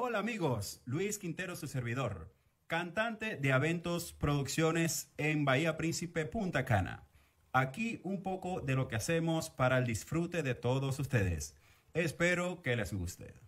Hola amigos, Luis Quintero su servidor, cantante de Aventos Producciones en Bahía Príncipe, Punta Cana. Aquí un poco de lo que hacemos para el disfrute de todos ustedes. Espero que les guste.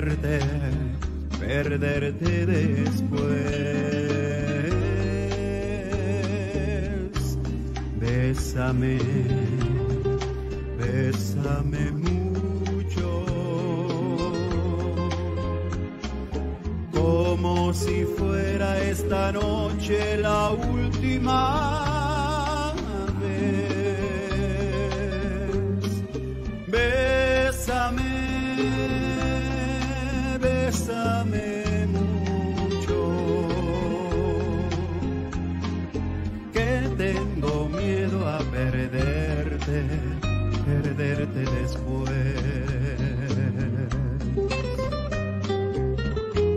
perderte, perderte después. Bésame, bésame mucho, como si fuera esta noche la última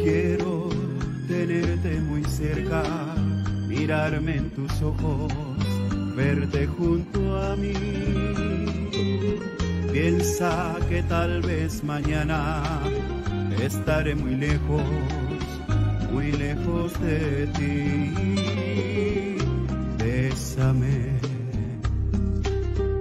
Quiero tenerte muy cerca, mirarme en tus ojos, verte junto a mí. Piensa que tal vez mañana estaré muy lejos, muy lejos de ti. Bésame,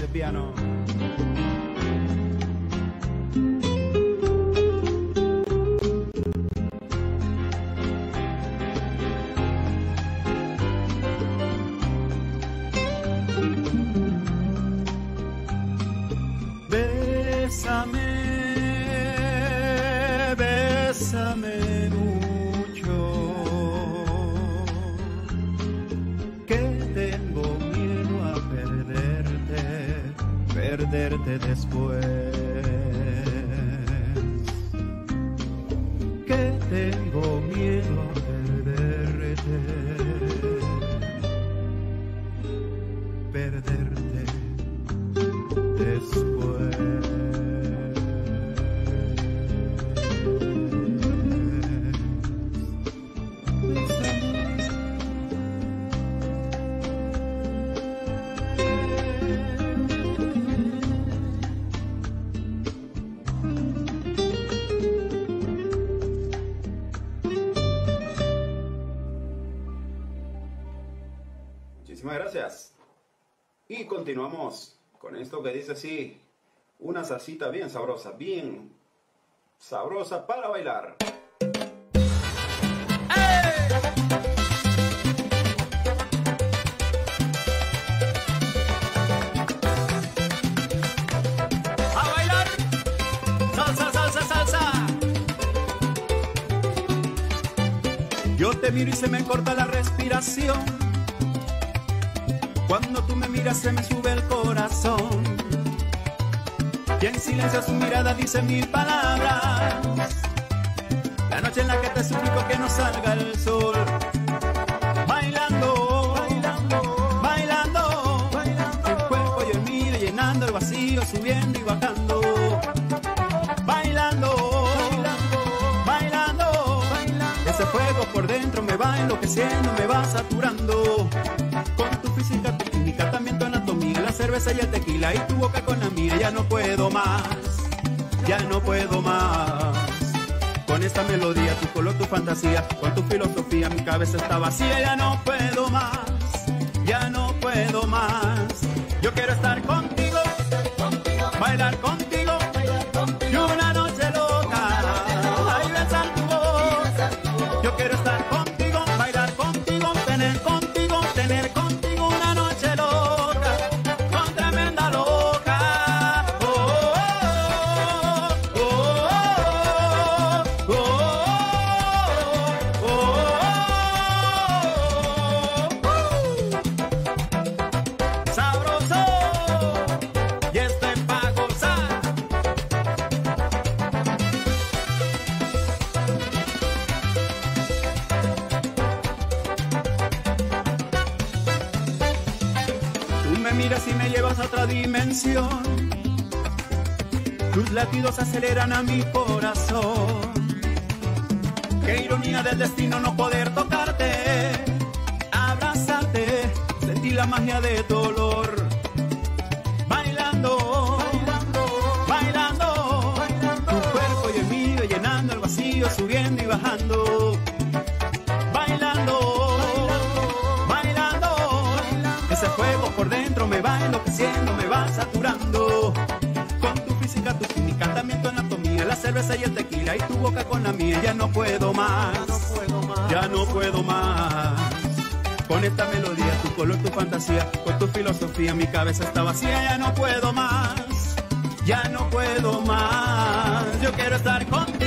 Como Muchísimas esto que dice así, una salsita bien sabrosa, bien sabrosa para bailar. a bailar. Salsa, salsa, salsa. Yo te miro y se me corta la respiración. Cuando tú me miras se me sube el corazón. Y en silencio su mirada dice mil palabras. La noche en la que te suplico que no salga el sol. Bailando, bailando, bailando, bailando. El cuerpo y el mío llenando el vacío, subiendo y bajando. Bailando, bailando, bailando. Ese fuego por dentro me va enloqueciendo, me va saturando. Cerveza y el tequila y tu boca con la mía, ya no puedo más, ya no puedo más. Con esta melodía, tu color, tu fantasía, con tu filosofía, mi cabeza está vacía, ya no puedo más, ya no puedo más. Yo quiero estar contigo, Miras y me llevas a otra dimensión. Tus latidos aceleran a mi corazón. Qué ironía del destino no poder tocarte, abrazarte, sentir la magia de tu olor. Bailando, bailando, tu cuerpo y el mío llenando el vacío, subiendo y bajando. Cerveza y el tequila y tu boca con la mía, ya no puedo más, ya no puedo más. Con esta melodía, tu color, tu fantasía, con tu filosofía, mi cabeza está vacía, ya no puedo más, ya no puedo más. Yo quiero estar contigo,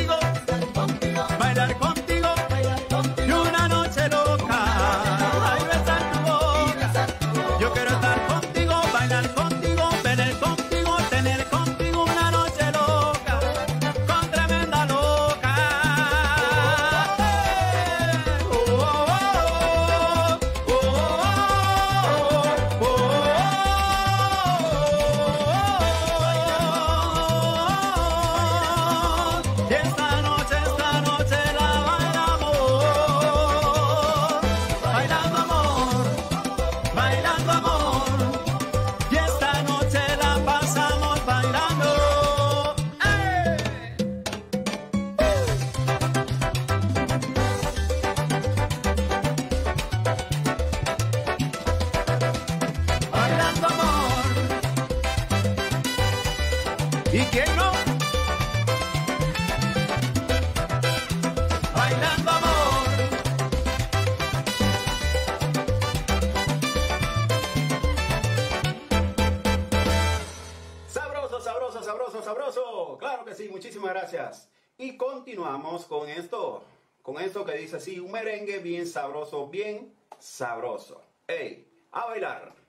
Claro que sí, muchísimas gracias. Y continuamos con esto, con esto que dice así, un merengue bien sabroso, bien sabroso. ¡Ey! A bailar.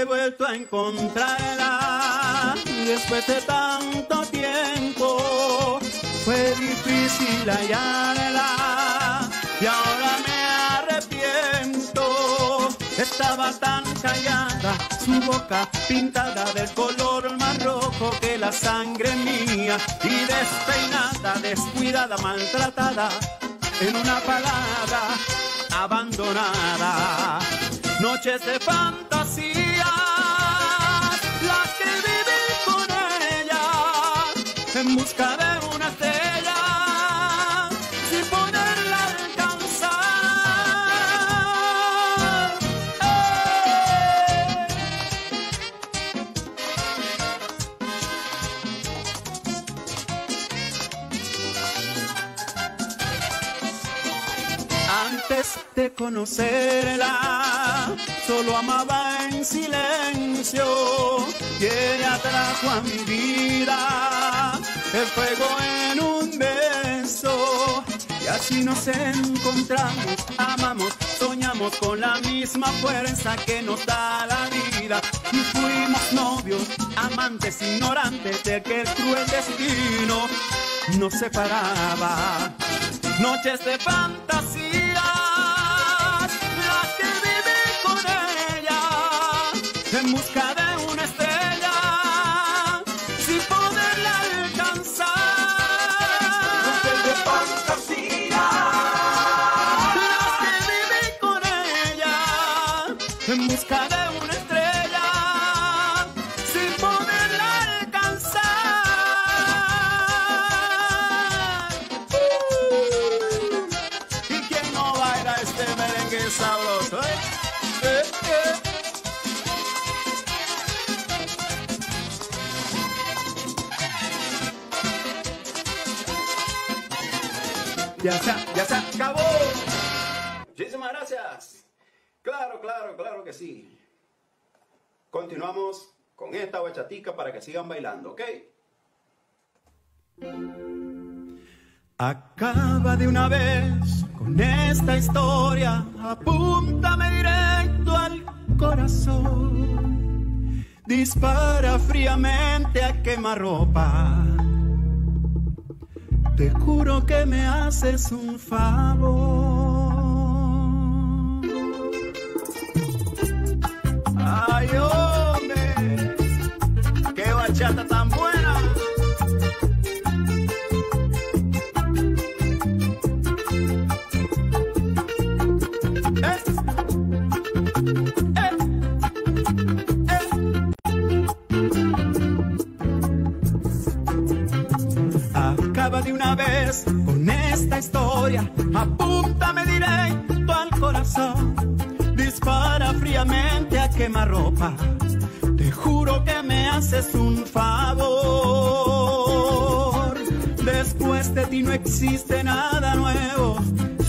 He vuelto a encontrarla después de tanto tiempo. Fue difícil hallarla y ahora me arrepiento. Estaba tan callada, su boca pintada del color más rojo que la sangre mía y despeinada, descuidada, maltratada en una palabra abandonada. Noches de fantasía, en busca de una estrella, sin poderla alcanzar. Antes de conocerla, solo amaba en silencio y ella trajo a mi vida el fuego en un beso. Y así nos encontramos, amamos, soñamos con la misma fuerza que nos da la vida. Y fuimos novios, amantes ignorantes de que el cruel destino nos separaba. Noches de fantasía, Ya se, ya se acabó. Muchísimas gracias. Claro, claro, claro que sí. Continuamos con esta bachatica para que sigan bailando, ¿ok? Acaba de una vez con esta historia, apúntame directo al corazón. Dispara fríamente a quemarropa. Te juro que me haces un favor. Te juro que me haces un favor. Después de ti no existe nada nuevo,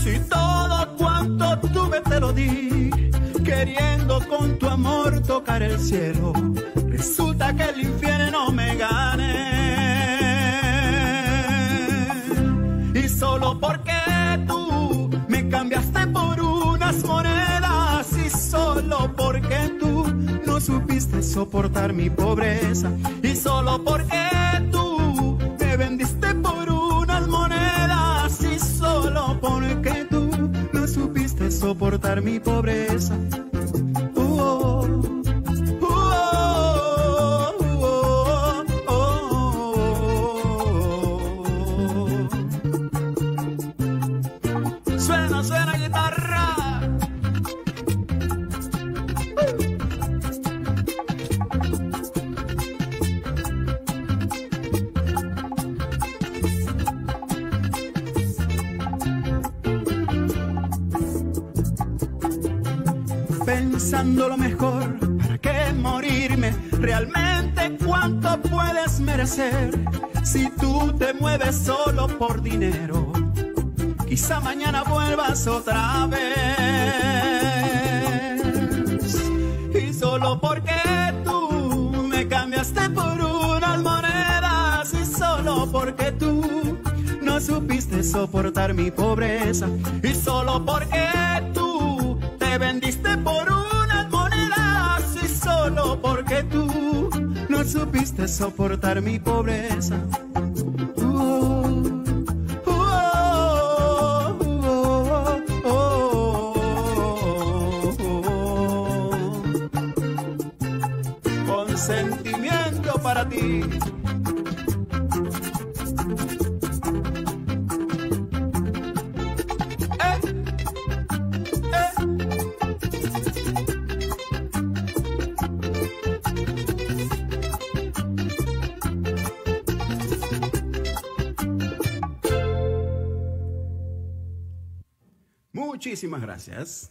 si todo cuanto tuve te lo di, queriendo con tu amor tocar el cielo, resulta que el infierno soportar mi pobreza y solo porque tú me vendiste por unas monedas y solo porque tú no supiste soportar mi pobreza. Si tú te mueves solo por dinero quizá mañana vuelvas otra vez. Y solo porque tú me cambiaste por unas monedas y solo porque tú no supiste soportar mi pobreza y solo porque tú te vendiste por unas monedas y solo porque tú supiste soportar mi pobreza. Uh, con sentimiento para ti. Muchísimas gracias.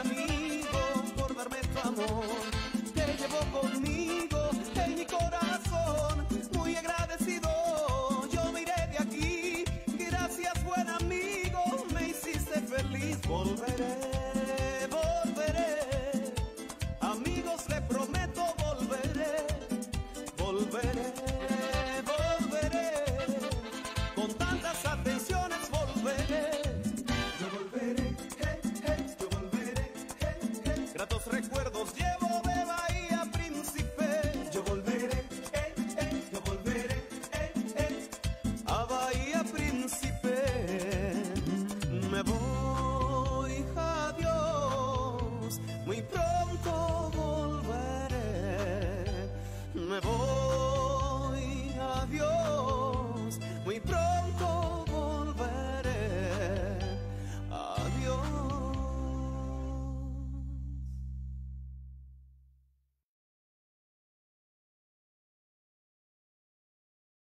Amigo, por darme tu amor.